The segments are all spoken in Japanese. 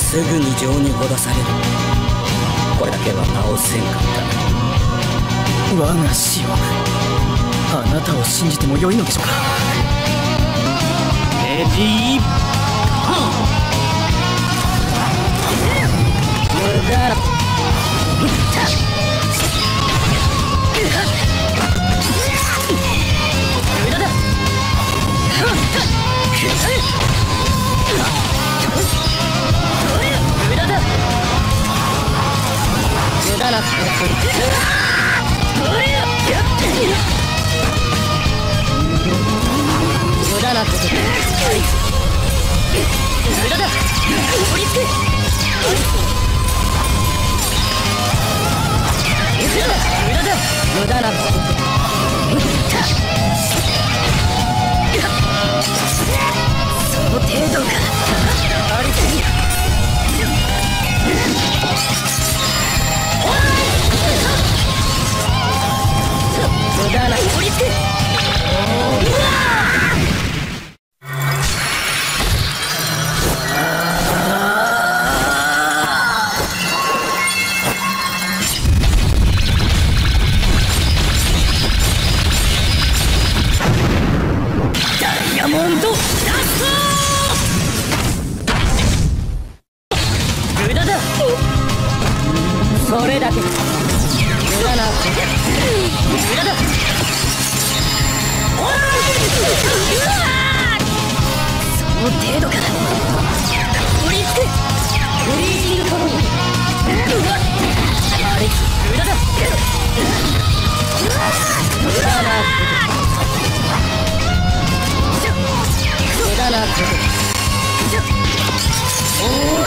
すぐに情にほだされる。これだけは直せんかった。我が死をあなたを信じてもよいのでしょうか。レディ無駄なことだ。無駄だ。降りつけそれだけ。無駄な無駄だ。その程度か降りつけフリージングコロニーうわあれ無駄だ。無駄な無駄なこと王国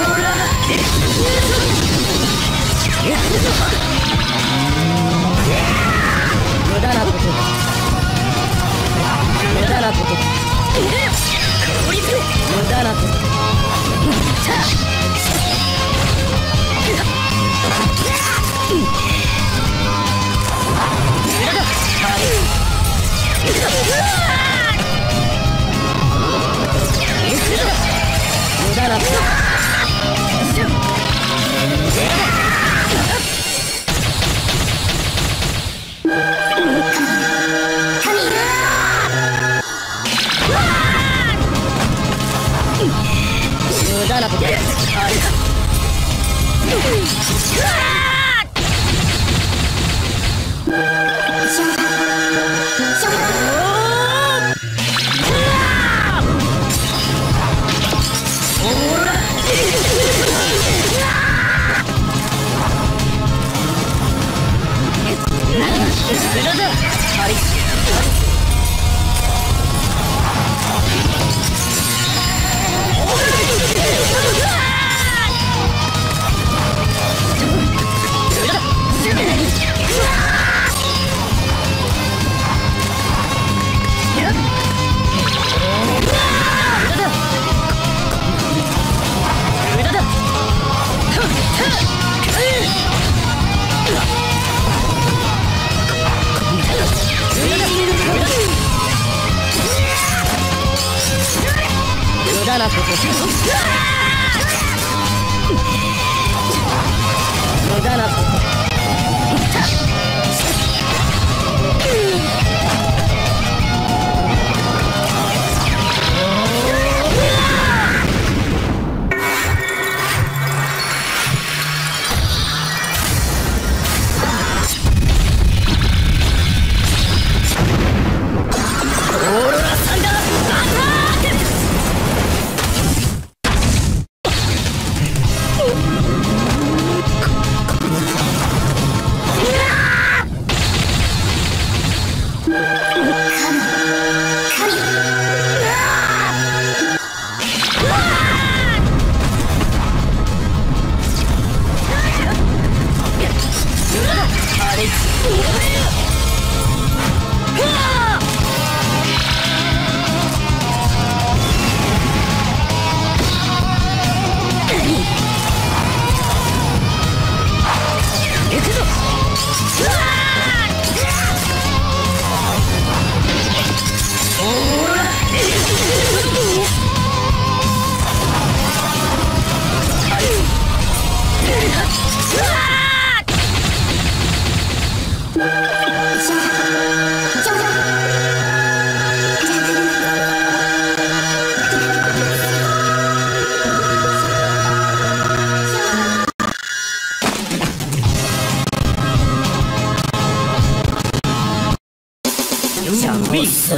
なこと。あれだなことあそ